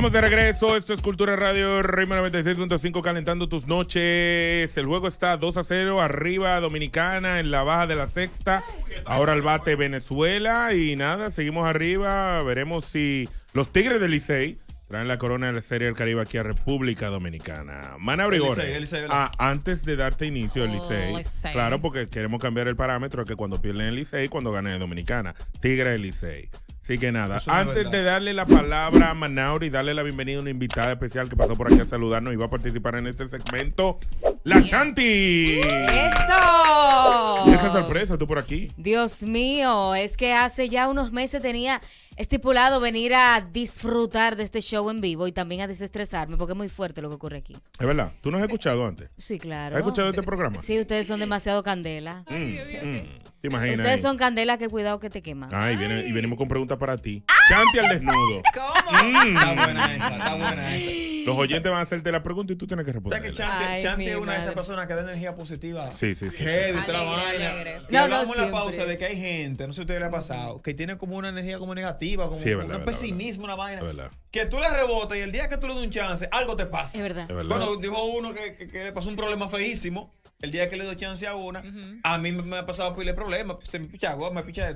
Estamos de regreso. Esto es Cultura Radio Rima 96.5 calentando tus noches. El juego está 2 a 0 arriba Dominicana en la baja de la sexta. Ahora el bate Venezuela y nada, seguimos arriba. Veremos si los Tigres del Licey traen la corona de la Serie del Caribe aquí a República Dominicana. Mana El Brigore. Licey, el Licey, ¿verdad? Ah, antes de darte inicio el Oh, Licey. Licey. Claro, porque queremos cambiar el parámetro que cuando pierden el Licey, cuando gane Dominicana. Tigre del Licey. Así que nada, Eso antes de darle la palabra a Manauri y darle la bienvenida a una invitada especial que pasó por aquí a saludarnos y va a participar en este segmento, La Chanti. ¡Eso! Esa sorpresa, tú por aquí. Dios mío, es que hace ya unos meses tenía estipulado venir a disfrutar de este show en vivo y también a desestresarme, porque es muy fuerte lo que ocurre aquí. Es verdad, tú no has escuchado antes. Sí, claro. ¿Has escuchado este programa? Sí, ustedes son demasiado candela. Mm, mm, ¿Te imaginas? Ustedes ahí? son candela que cuidado que te queman. Ay, viene- y venimos con preguntas para ti. Chanti al desnudo. ¿Cómo? Mm. Está buena esa, está buena esa. Los oyentes van a hacerte la pregunta y tú tienes que ¿Sabes responder. que Chanti, Ay, Chanti mi es una de esas madre. personas que da energía positiva? Sí, sí, sí, Heavy, sí. Alegre, vaina. alegre. Y No, no, hablamos en la siempre. pausa de que hay gente, no sé si a ustedes les ha pasado, que tiene como una energía como negativa, como Sí, es verdad, un verdad, pesimismo, una vaina. Es verdad. Que tú le rebotas y el día que tú le das un chance, algo te pasa. Es verdad. Es verdad. Bueno, dijo uno que, que- que le pasó un problema feísimo. El día que le doy chance a una, a mí me, ha pasado pile problemas. Se me picha agua, me picha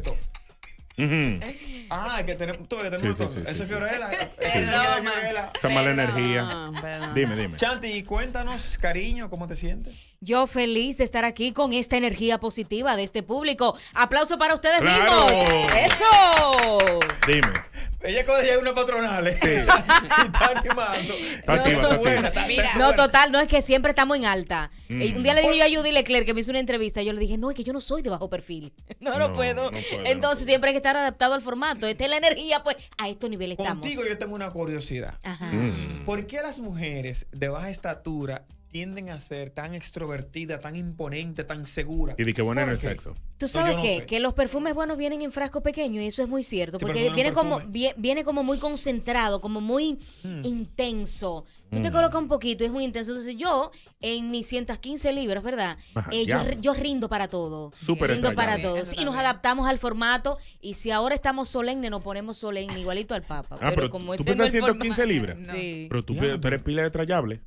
Ah, hay que tener. Tú que tenemos sí, todo. sí, Eso sí, es. Fiorella. Eso es Perdón, Fiorella. Esa mala Perdón, energía. perdón. Dime, dime. Chanti, y cuéntanos, cariño, ¿cómo te sientes? Yo feliz de estar aquí con esta energía positiva de este público. Aplauso para ustedes ¡Claro! mismos. ¡Eso! Dime. Ella cuando llega una patronal ¿eh? y está animando. Está activa, está buena, activa. está- está No, buena. total, no es que siempre estamos en alta. Mm. Eh, Un día le dije yo a Judy Leclerc que me hizo una entrevista. Yo le dije, no, es que yo no soy de bajo perfil. No, no, No, puedo. no puede, no Entonces puede. siempre hay que estar adaptado al formato. Esta es la energía, pues a estos niveles estamos. Contigo yo tengo una curiosidad. Ajá. Mm. ¿Por qué las mujeres de baja estatura tienden a ser tan extrovertidas, tan imponentes, tan seguras? Y di que buena en ¿Por el qué? sexo. Tú sabes no qué? sé. que los perfumes buenos vienen en frasco pequeño y eso es muy cierto. Sí, porque pero viene como, viene como muy concentrado, como muy Hmm. intenso. Tú Mm. te colocas un poquito y es muy intenso. Entonces yo, en mis 115 libras, ¿verdad? Ajá, Eh, yo, rindo para todo. Súper rindo para todos. Y nos adaptamos al formato. Y si ahora estamos solemnes, nos ponemos solemnes, igualito al Papa. Ah, pero como tú pesas es el 115 formato- libras. No. Sí. Pero tú, tú eres pila de trayable.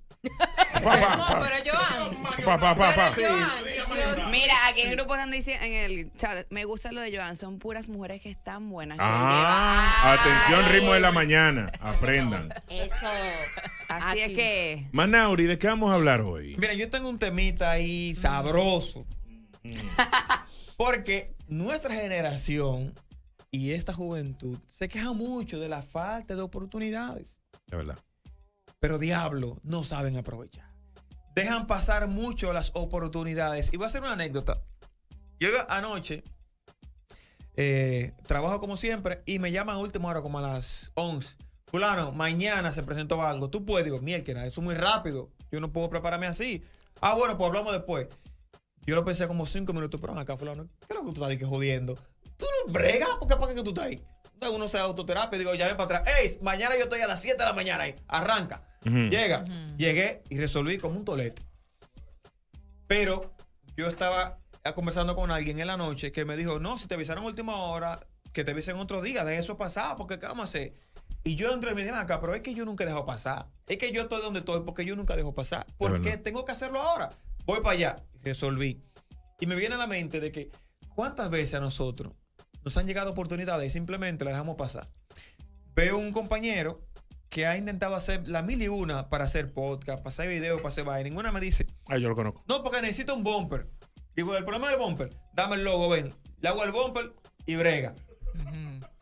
No, pero Joan. Pa, pa, pa, pa. Pero Joan, Dios- Mira, aquí en el grupo están diciendo, en el chat, me gusta lo de Joan, son puras mujeres que están buenas. Ah, atención, ritmo de la mañana. Aprendan. Eso. Así Aquí. es que, Manauri, ¿de qué vamos a hablar hoy? Mira, yo tengo un temita ahí sabroso. Porque nuestra generación y esta juventud se queja mucho de la falta de oportunidades. De verdad. Pero diablo, no saben aprovechar. Dejan pasar mucho las oportunidades. Y voy a hacer una anécdota. Yo anoche, eh, trabajo como siempre, y me llaman a última hora, como a las 11. Fulano, mañana se presentó algo. Tú puedes, digo, mierda, eso es muy rápido. Yo no puedo prepararme así. Ah, bueno, pues hablamos después. Yo lo pensé como cinco minutos, pero acá, fulano, ¿qué que tú estás ahí que jodiendo? ¿Tú no bregas? ¿Por qué para qué tú estás ahí? Uno se autoterapia, digo, llame para atrás. Ey, mañana yo estoy a las 7 de la mañana ahí. Arranca. Llega. Llegué y resolví como un tolete. Pero yo estaba conversando con alguien en la noche que me dijo, no, si te avisaron a última hora, que te avisen otro día, de eso pasar, porque ¿qué vamos a hacer? Y yo entré y me dije, "Ven acá, pero es que yo nunca he dejado pasar. Es que yo estoy donde estoy porque yo nunca dejo pasar. ¿Por verdad. qué tengo que hacerlo ahora? Voy para allá. Resolví. Y me viene a la mente de que, ¿cuántas veces a nosotros nos han llegado oportunidades y simplemente las dejamos pasar? Veo un compañero que ha intentado hacer la mil y una para hacer podcast, para hacer video, para hacer vaina. Ninguna me dice, Ah, yo lo conozco. no, porque necesito un bumper. Digo, el problema del bumper, dame el logo, ven. Le hago el bumper y brega.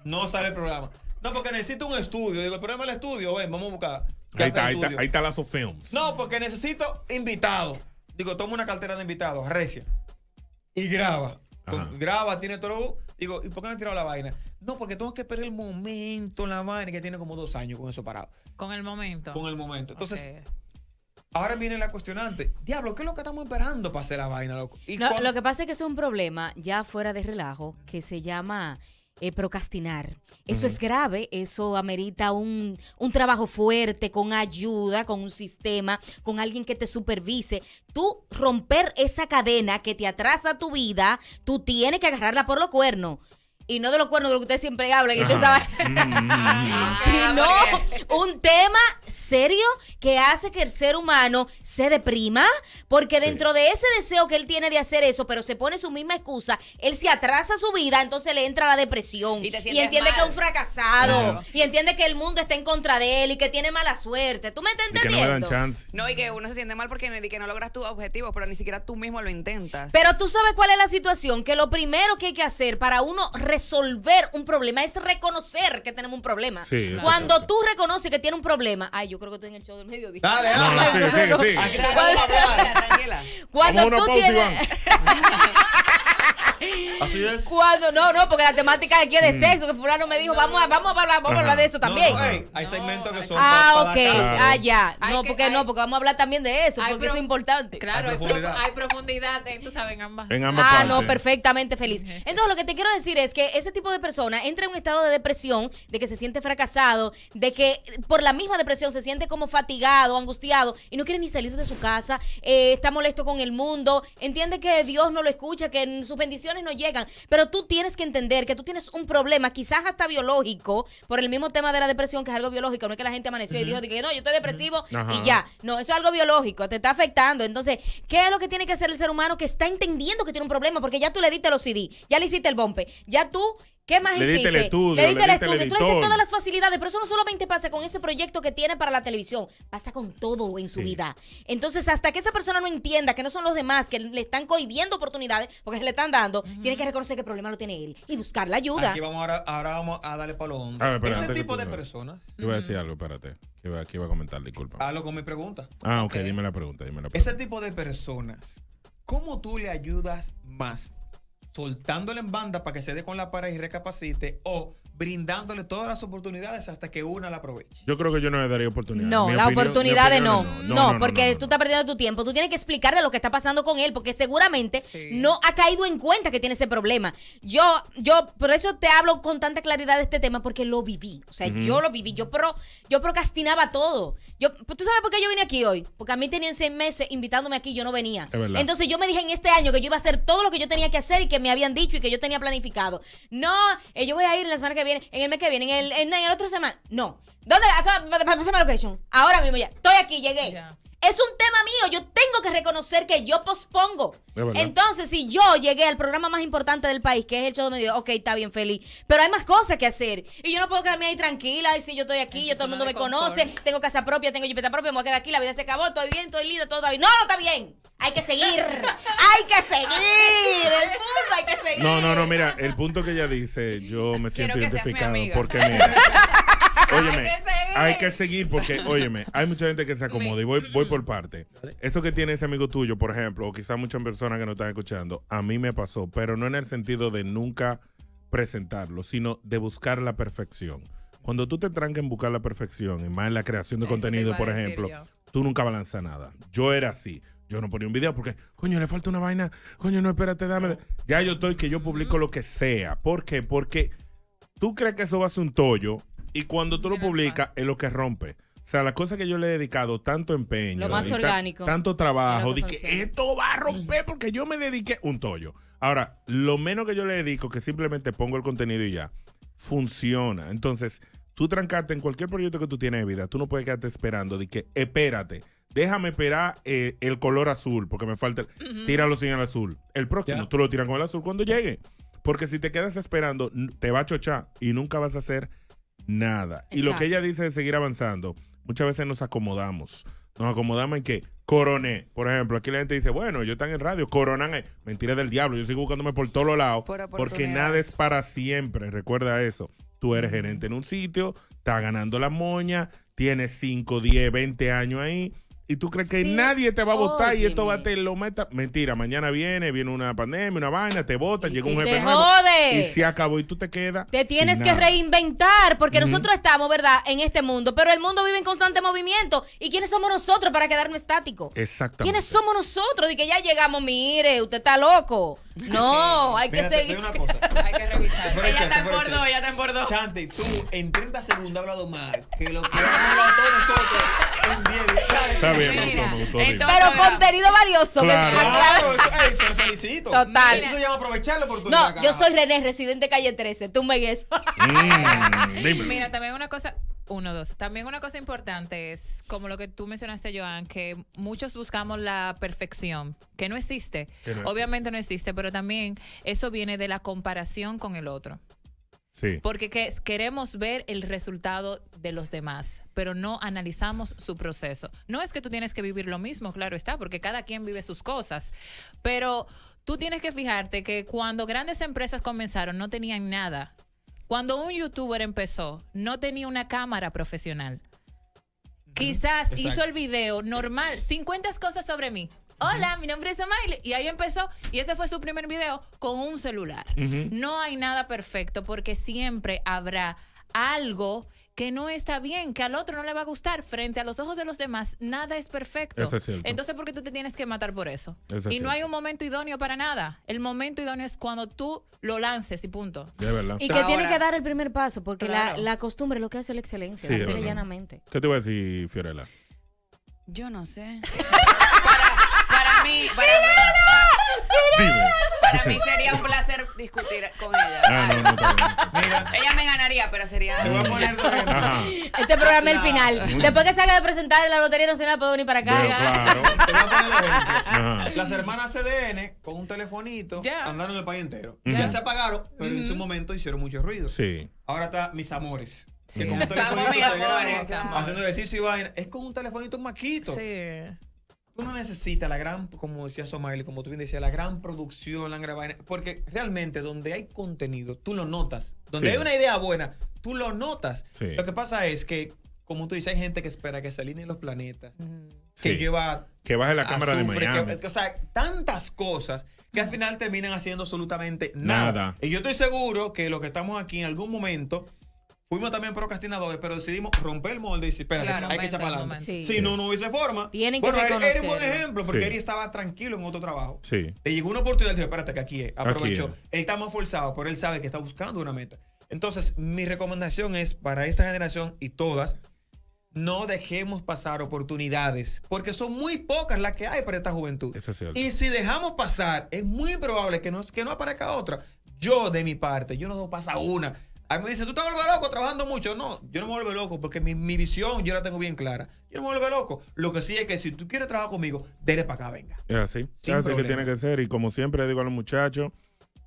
No sale el programa. No, porque necesito un estudio. Digo, el problema del estudio, ven, vamos a buscar. Ahí está, ahí está, ahí está Lazo Films. No, porque necesito invitados. Digo, toma una cartera de invitados, recia. Y graba. Con- graba, tiene todo. Digo, ¿y por qué no he tirado la vaina? No, porque tengo que esperar el momento, la vaina, que tiene como dos años con eso parado. Con el momento. Con el momento. Entonces, ahora viene la cuestionante. Diablo, ¿qué es lo que estamos esperando para hacer la vaina, loco? Y No, cuan- lo que pasa es que es un problema ya fuera de relajo que se llama eh, procrastinar. Eso es grave, eso amerita un, un trabajo fuerte, con ayuda, con un sistema, con alguien que te supervise. Tú romper esa cadena que te atrasa tu vida, tú tienes que agarrarla por los cuernos. Y no de los cuernos de lo que ustedes siempre hablan. Ustedes saben. Mm, mm, mm. sino un tema serio que hace que el ser humano se deprima, porque dentro de ese deseo que él tiene de hacer eso, pero se pone su misma excusa, él se atrasa su vida, entonces le entra la depresión Y entiende que es un fracasado Claro. y entiende que el mundo está en contra de él y que tiene mala suerte. ¿Tú me estás Y que no me dan entendiendo? chance. No, y que uno se siente mal porque que no logras tus objetivos, pero ni siquiera tú mismo lo intentas. Pero tú sabes cuál es la situación, que lo primero que hay que hacer para uno resolver un problema es reconocer que tenemos un problema. Sí, Cuando tú reconoces que tiene un problema, ay, yo creo que estoy en el show del mediodía. Dale, No, no, dale. sigue, sigue, sigue. Aquí Tranquila, vamos a hablar. tranquila. Cuando Vamos a una tú pausa, tienes... Así es. Cuando, no, no, porque la temática aquí es de sexo, que fulano me dijo, vamos a, vamos a hablar, vamos a hablar de eso No, también. no, hay segmentos que son Ah, pa- pa' ok. Claro. ah, ya. No, que- porque hay- no, porque vamos a hablar también de eso, porque eso es importante. Claro, Hay hay, profu- profundidad. hay profundidad, en, tú sabes, en ambas. En ambas Ah, partes. no, perfectamente feliz. Entonces, lo que te quiero decir es que ese tipo de persona entra en un estado de depresión, de que se siente fracasado, de que por la misma depresión se siente como fatigado, angustiado y no quiere ni salir de su casa, eh, está molesto con el mundo, entiende que Dios no lo escucha, que sus bendiciones no llegan, pero tú tienes que entender que tú tienes un problema, quizás hasta biológico, por el mismo tema de la depresión, que es algo biológico, no es que la gente amaneció y dijo que no, yo estoy depresivo y ya. No, eso es algo biológico, te está afectando. Entonces, ¿qué es lo que tiene que hacer el ser humano que está entendiendo que tiene un problema? Porque ya tú le diste los CD, ya le hiciste el bompe, ya tú. ¿Qué más Le diste hiciste? el estudio, le diste el diste tú le diste editor. todas las facilidades, pero eso no solamente pasa con ese proyecto que tiene para la televisión, pasa con todo en su Sí. vida. Entonces, hasta que esa persona no entienda que no son los demás que le están cohibiendo oportunidades, porque se le están dando, tiene que reconocer que el problema lo tiene él y buscar la ayuda. Aquí vamos ahora, ahora vamos a darle para lo hondo. A ver, espera, Ese tipo tú de personas. Yo voy a decir algo, espérate. Que iba, que iba a comentar, disculpa. Hablo con mi pregunta. Ah, ok, Ok. dime la pregunta, dime la Ese pregunta. tipo de personas, ¿cómo tú le ayudas más? ¿Soltándole en banda para que se dé con la pared y recapacite? ¿O brindándole todas las oportunidades hasta que una la aproveche? Yo creo que yo no le daría oportunidad. No, la opinión- oportunidad de no. No, porque no, tú estás perdiendo tu tiempo. Tú tienes que explicarle lo que está pasando con él, porque seguramente Sí. no ha caído en cuenta que tiene ese problema. Yo, yo, por eso te hablo con tanta claridad de este tema, porque lo viví. O sea, yo lo viví. Yo pro, yo procrastinaba todo. Yo, ¿Tú sabes por qué yo vine aquí hoy? Porque a mí tenían seis meses invitándome aquí y yo no venía. Es verdad. Entonces yo me dije en este año que yo iba a hacer todo lo que yo tenía que hacer y que me habían dicho y que yo tenía planificado. No, eh, yo voy a ir en la semana que viene, en el mes que viene, en el, en, en el otro semana. No. ¿Dónde? Acá, pásame location. Ahora mismo ya. Estoy aquí, llegué. Es un tema mío. Yo tengo que reconocer que yo pospongo. Entonces, si yo llegué al programa más importante del país, que es el show de medio, ok, está bien, feliz. Pero hay más cosas que hacer. Y yo no puedo quedarme ahí tranquila. Y si yo estoy aquí, tu todo el mundo me de conoce, tengo casa propia, tengo jipeta propia, me voy a quedar aquí, la vida se acabó, estoy bien, estoy linda, todo está bien. No, no está bien. Hay que seguir. hay que seguir. El mundo hay que seguir. No, no, no, mira, el punto que ella dice, yo me siento identificado. Porque mira, óyeme, Hay que seguir. hay que seguir porque, óyeme, hay mucha gente que se acomoda y voy, voy por parte. Eso que tiene ese amigo tuyo, por ejemplo, o quizás muchas personas que nos están escuchando, a mí me pasó, pero no en el sentido de nunca presentarlo, sino de buscar la perfección. Cuando tú te trancas en buscar la perfección, y más en la creación de Eso contenido, por ejemplo, yo. tú nunca lanzar nada. Yo era así. Yo no ponía un video porque, coño, le falta una vaina. Coño, no, espérate, dame. Ya yo estoy que yo publico lo que sea. ¿Por qué? Porque tú crees que eso va a ser un tollo y cuando tú lo publicas es lo que rompe. O sea, la cosa que yo le he dedicado tanto empeño. Lo más orgánico. tanto trabajo. De que esto va a romper porque yo me dediqué un tollo. Ahora, lo menos que yo le dedico, que simplemente pongo el contenido y ya, funciona. Entonces, tú trancarte en cualquier proyecto que tú tienes de vida, tú no puedes quedarte esperando de que, espérate, déjame esperar eh, el color azul, porque me falta, el- tíralo sin el azul. El próximo, Ya. tú lo tiras con el azul cuando llegue. Porque si te quedas esperando, te va a chochar y nunca vas a hacer nada. Y lo que ella dice de seguir avanzando, muchas veces nos acomodamos. Nos acomodamos en que coroné. Por ejemplo, aquí la gente dice, bueno, yo están en radio, coronan. Mentira del diablo, yo sigo buscándome por todos los lados. Por Porque nada es para siempre. Recuerda eso. Tú eres gerente en un sitio, estás ganando la moña, tienes 5, 10, 20 años ahí. Y tú crees que Sí, nadie te va a votar y esto va a te lo meta. Mentira, mañana viene, viene una pandemia, una vaina, te votan, llega un jefe nuevo. Y se acabó y tú te quedas. Te tienes que nada. reinventar, porque nosotros estamos, ¿verdad?, en este mundo, pero el mundo vive en constante movimiento. ¿Y quiénes somos nosotros para quedarnos estáticos? Exactamente. ¿Quiénes somos nosotros? De que ya llegamos, mire, usted está loco. No, hay que Fíjate, te seguir. una cosa. Hay que revisar. Ella está chiste, en fuera de Bordeaux, chiste. ella está en Bordeaux. Chanti, tú en 30 segundos has hablado más que lo que hemos hablado todos nosotros en 10 días. Está bien, me Mira, gustó, me gustó. entonces- Dime. Pero contenido valioso. que- Claro. Claro, eso, ey, te felicito. Total. Eso se llama aprovechar la oportunidad. No, yo soy René, residente calle 13. Tú me eso. Mm, dímelo. Mira, también una cosa, uno, dos. También una cosa importante es, como lo que tú mencionaste, Joan, que muchos buscamos la perfección, que no existe. Que no Obviamente no existe, pero también eso viene de la comparación con el otro. Sí. Porque que- queremos ver el resultado de los demás, pero no analizamos su proceso. No es que tú tienes que vivir lo mismo, claro está, porque cada quien vive sus cosas. Pero tú tienes que fijarte que cuando grandes empresas comenzaron no tenían nada. Cuando un youtuber empezó, no tenía una cámara profesional. Quizás Exacto. hizo el video normal, 50 cosas sobre mí. Hola, mi nombre es Amaile. Y ahí empezó. Y ese fue su primer video con un celular. No hay nada perfecto porque siempre habrá algo que no está bien, que al otro no le va a gustar. Frente a los ojos de los demás, nada es perfecto. Eso es cierto. Entonces, ¿por qué tú te tienes que matar por eso? Eso es y no hay un momento idóneo para nada. El momento idóneo es cuando tú lo lances y punto. De verdad. Y que Ahora- tiene que dar el primer paso, porque la, Claro. la costumbre es lo que hace la excelencia, Sí, llanamente. ¿Qué te voy a decir, Fiorella? Yo no sé. para, para mí, para mí, Dime. Para mí sería un placer discutir con ella. Ah, no, no, está bien. Mira, Ella me ganaría, pero sería. te voy a poner dos. Este programa es el final. Después que salga de presentar en la Lotería Nacional, puedo venir para acá. Pero claro. Te voy a poner dos ejemplos. Ajá. Las hermanas CDN con un telefonito Ya. andaron el país entero. Ujú. Ya se apagaron, pero en su momento hicieron mucho ruido. Sí. Ahora está mis amores. Sí. Que con un Estamos, telefonito mis se amores, haciendo ejercicio y vaina. Es con un telefonito un maquito. Sí. Tú no necesitas la gran, como decía Somaili, como tú bien decías, la gran producción, la gran vaina. Porque realmente donde hay contenido, tú lo notas. Donde Sí. hay una idea buena, tú lo notas. Sí. Lo que pasa es que, como tú dices, hay gente que espera que se alineen los planetas. Que Sí. lleva Que baje la cámara de que, o sea, tantas cosas que al final terminan haciendo absolutamente nada. Nada. Y yo estoy seguro que los que estamos aquí en algún momento fuimos también procrastinadores, pero decidimos romper el molde y decir, espérate, Claro, hay que echar para el adelante. momento. Si Sí. no, no hubiese forma. Tienen que bueno, Eri- Eri es un buen ejemplo, porque Sí. Eri estaba tranquilo en otro trabajo. Sí. Le llegó una oportunidad y dijo, espérate, que aquí es. Aprovechó. Aquí es. Él está más forzado, pero él sabe que está buscando una meta. Entonces, mi recomendación es para esta generación y todas, no dejemos pasar oportunidades, porque son muy pocas las que hay para esta juventud. Eso es cierto. Y si dejamos pasar, es muy probable que no, que no aparezca otra. Yo, de mi parte, yo no dejo pasar una. A mí me dicen, tú te vuelves loco trabajando mucho. No, yo no me vuelvo loco porque mi, mi visión yo la tengo bien clara. Yo no me vuelvo loco. Lo que sí es que si tú quieres trabajar conmigo, dele para acá, venga. Es así. Es así que tiene que ser. Y como siempre le digo a los muchachos,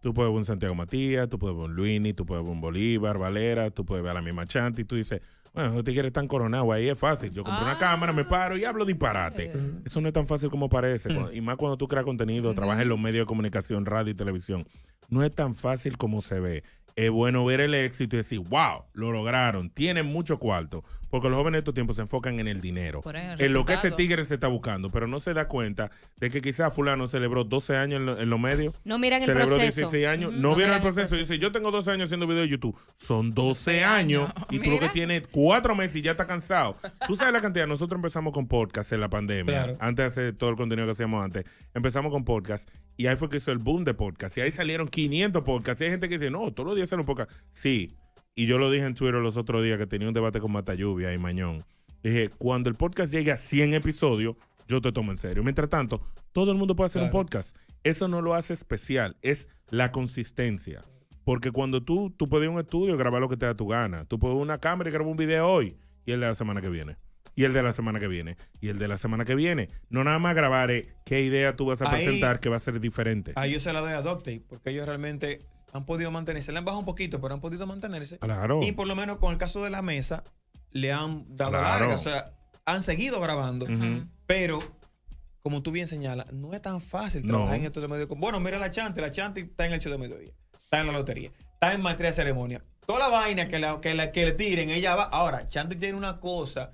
tú puedes ver un Santiago Matías, tú puedes ver un Luini, tú puedes ver un Bolívar, Valera, tú puedes ver a la misma Chanti y tú dices, bueno, esos tigres están coronados, ahí es fácil. Yo compro una Ah. cámara, me paro y hablo disparate. Eso no es tan fácil como parece. Y más cuando tú creas contenido, trabajas en los medios de comunicación, radio y televisión. No es tan fácil como se ve. Es bueno ver el éxito y decir, wow, lo lograron, tienen mucho cuarto. Porque los jóvenes de estos tiempos se enfocan en el dinero, el en lo que ese tigre se está buscando, pero no se da cuenta de que quizás fulano celebró 12 años en, lo- en los medios, No miran el celebró proceso. 16 años, no No vieron el proceso. proceso. Dice, yo tengo 12 años haciendo videos de YouTube. Son 12 años y tú lo que tienes 4 meses y ya está cansado. Tú sabes la cantidad. Nosotros empezamos con podcast en la pandemia, Claro. antes de hacer todo el contenido que hacíamos antes. Empezamos con podcast y ahí fue que hizo el boom de podcast. Y ahí salieron 500 podcasts. Y hay gente que dice, no, todos los días salen un podcast. Sí. Y yo lo dije en Twitter los otros días que tenía un debate con Mata Lluvia y Mañón. Dije, cuando el podcast llegue a 100 episodios, yo te tomo en serio. Mientras tanto, todo el mundo puede hacer un podcast. Eso no lo hace especial, es la consistencia. Porque cuando tú, tú puedes ir a un estudio y grabar lo que te da tu gana. Tú puedes ir a una cámara y grabar un video hoy y el de la semana que viene. Y el de la semana que viene. Y el de la semana que viene. No nada más grabar eh, qué idea tú vas a Ahí- presentar que va a ser diferente. Ahí yo se la doy a Doctape, porque ellos realmente han podido mantenerse. Le han bajado un poquito, pero han podido mantenerse. Claro. Y por lo menos con el caso de la mesa, le han dado Claro. larga. O sea, han seguido grabando. Pero, como tú bien señalas, no es tan fácil No. trabajar en esto de medio. Bueno, mira la Chanti. La Chanti está en el show de mediodía. Está en la lotería. Está en maestría de ceremonia. Toda la vaina que, la- que, la- que le tiren, ella va. Ahora, Chanti tiene una cosa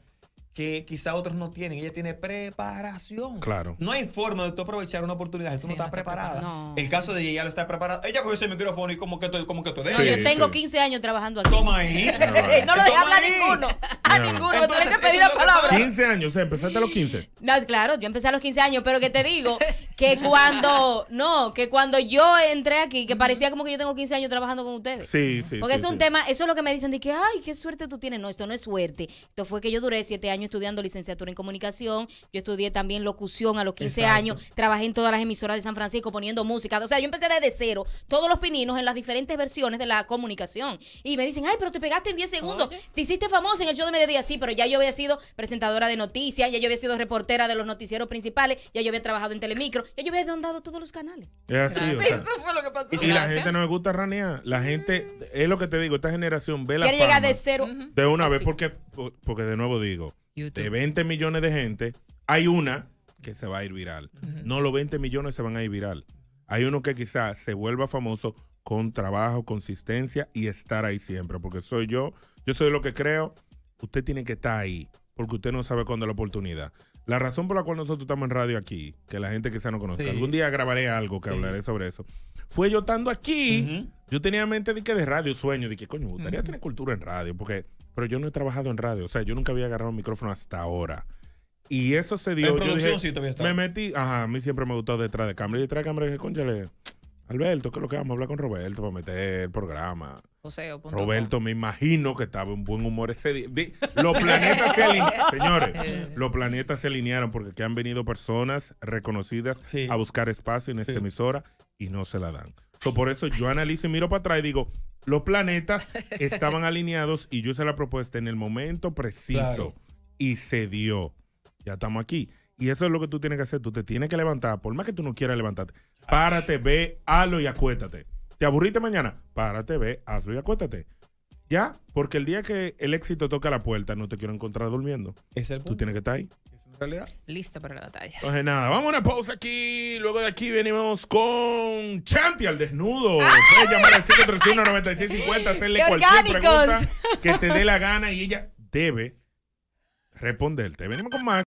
que quizá otros no tienen. Ella tiene preparación. Claro. No hay forma de tú aprovechar una oportunidad si tú Sí, no estás no está preparada. No, el caso de ella, ella lo está preparada. Ella cogió ese micrófono y como que tú, como que tú No, Sí, yo tengo sí. 15 años trabajando aquí. Toma ahí. no lo deja Toma hablar ahí. ninguno. A No. ninguno. Entonces, tuve que pedir es la palabra. pasa. 15 años, o sea, empezaste a los 15. No, es claro, yo empecé a los 15 años, pero que te digo que cuando, no, que cuando yo entré aquí, que parecía como que yo tengo 15 años trabajando con ustedes. Sí, sí. Porque sí, es un sí. tema, eso es lo que me dicen de que, ay, qué suerte tú tienes. No, esto no es suerte. Esto fue que yo duré 7 años años estudiando licenciatura en comunicación. Yo estudié también locución a los 15 Exacto. años. Trabajé en todas las emisoras de San Francisco poniendo música. O sea, yo empecé desde cero, todos los pininos en las diferentes versiones de la comunicación. Y me dicen, ay, pero te pegaste en 10 segundos. Te hiciste famosa en el show de mediodía. Sí, pero ya yo había sido presentadora de noticias, ya yo había sido reportera de los noticieros principales, ya yo había trabajado en Telemicro, ya yo había dado todos los canales. Es así, o sea. fue lo que pasó. Y la gente no le gusta ranear. La gente, es lo que te digo, esta generación ve la Quiere llegar de cero. De una vez porque, porque de nuevo digo, YouTube. de 20 millones de gente, hay una que se va a ir viral. No los 20 millones se van a ir viral. Hay uno que quizás se vuelva famoso con trabajo, consistencia y estar ahí siempre. Porque soy yo, yo soy lo que creo. Usted tiene que estar ahí porque usted no sabe cuándo es la oportunidad. La razón por la cual nosotros estamos en radio aquí, que la gente quizá no conozca, Sí. algún día grabaré algo que Sí. hablaré sobre eso, fue yo estando aquí, yo tenía en mente de que de radio sueño, de que coño, me gustaría tener cultura en radio, porque, pero yo no he trabajado en radio, o sea, yo nunca había agarrado un micrófono hasta ahora. Y eso se dio. En yo producción dije, sí todavía estaba. Me metí, ajá, a mí siempre me gustó detrás de cámara. Y detrás de cámara dije, conchale, Alberto, ¿qué es lo que vamos a hablar con Roberto para meter el programa? Poseo.com. Roberto, me imagino que estaba en buen humor ese día. Di- Los planetas se alinearon, señores, los planetas se alinearon porque aquí han venido personas reconocidas Sí. a buscar espacio en esta Sí. emisora y no se la dan. So, por eso yo analizo y miro para atrás y digo, los planetas estaban alineados y yo hice la propuesta en el momento preciso Claro. y se dio. Ya estamos aquí. Y eso es lo que tú tienes que hacer. Tú te tienes que levantar, por más que tú no quieras levantarte. Párate, ve, hazlo y acuéstate. ¿Te aburriste mañana? Párate, ve, hazlo y acuéstate. Ya, porque el día que el éxito toca la puerta, no te quiero encontrar durmiendo. Es el Tú punto. tienes que estar ahí. Realidad. Listo para la batalla. Entonces, nada, vamos a una pausa aquí. Luego de aquí venimos con Chanti al desnudo. ¡Ah! Puedes llamar al 531-9650, hacerle ¡Qué cualquier pregunta que te dé la gana y ella debe responderte. Venimos con más.